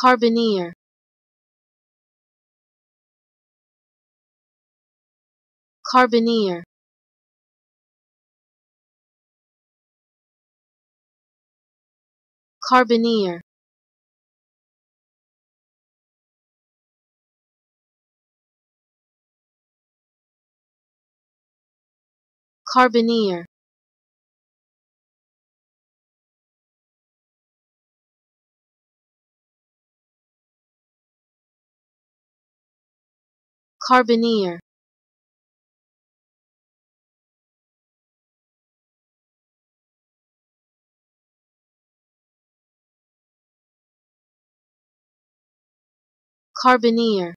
Carboneer. Carboneer. Carboneer. Carboneer. Carboneer. Carboneer.